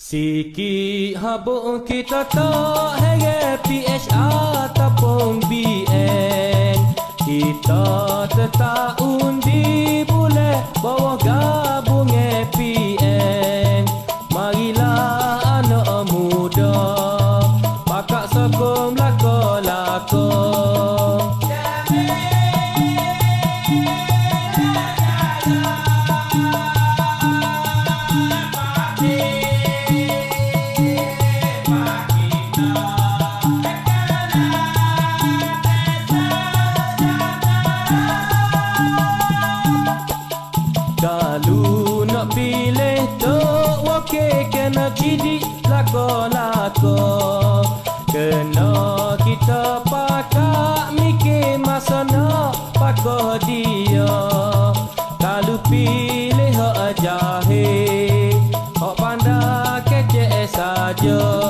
Siki habuk kita tak hege PH ataupun BN Kita tetap Kidik lako-lako. Kena kita pakak mikir masa nak pakoh dia. Kalau pilih hak jahil Hak pandai kecek saja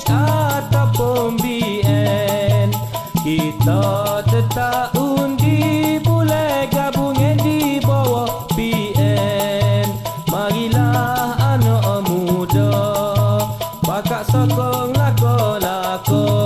H ataupun BN Kita tetap undi Boleh gabung di bawah BN Marilah anak muda Pakat sokong lako-lako